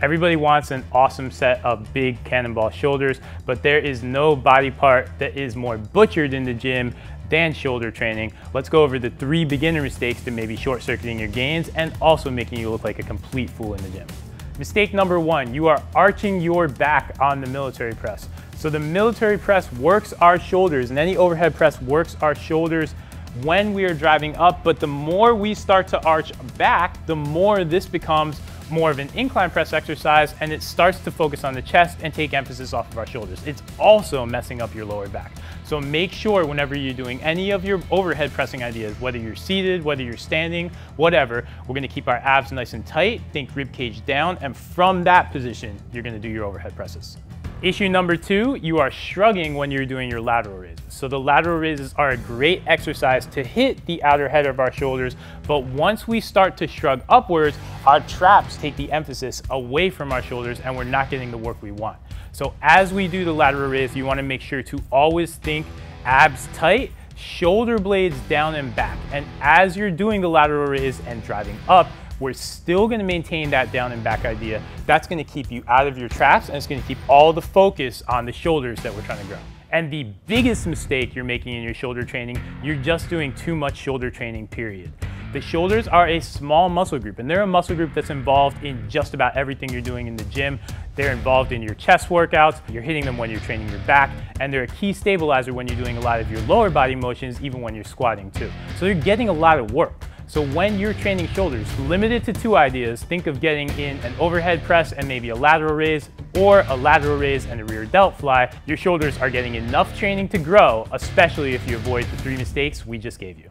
Everybody wants an awesome set of big cannonball shoulders, but there is no body part that is more butchered in the gym than shoulder training. Let's go over the three beginner mistakes to maybe short circuiting your gains and also making you look like a complete fool in the gym. Mistake number one, you are arching your back on the military press. So the military press works our shoulders and any overhead press works our shoulders when we are driving up, but the more we start to arch back, the more this becomes more of an incline press exercise and it starts to focus on the chest and take emphasis off of our shoulders. It's also messing up your lower back. So make sure whenever you're doing any of your overhead pressing ideas, whether you're seated, whether you're standing, whatever, we're gonna keep our abs nice and tight, think rib cage down, and from that position, you're gonna do your overhead presses. Issue number two, you are shrugging when you're doing your lateral raises. So the lateral raises are a great exercise to hit the outer head of our shoulders, but once we start to shrug upwards, our traps take the emphasis away from our shoulders and we're not getting the work we want. So as we do the lateral raise, you wanna make sure to always think abs tight, shoulder blades down and back. And as you're doing the lateral raise and driving up, we're still gonna maintain that down and back idea. That's gonna keep you out of your traps and it's gonna keep all the focus on the shoulders that we're trying to grow. And the biggest mistake you're making in your shoulder training, you're just doing too much shoulder training, period. The shoulders are a small muscle group and they're a muscle group that's involved in just about everything you're doing in the gym. They're involved in your chest workouts, you're hitting them when you're training your back, and they're a key stabilizer when you're doing a lot of your lower body motions, even when you're squatting too. So you're getting a lot of work. So when you're training shoulders, limited to two ideas, think of getting in an overhead press and maybe a lateral raise or a lateral raise and a rear delt fly. Your shoulders are getting enough training to grow, especially if you avoid the three mistakes we just gave you.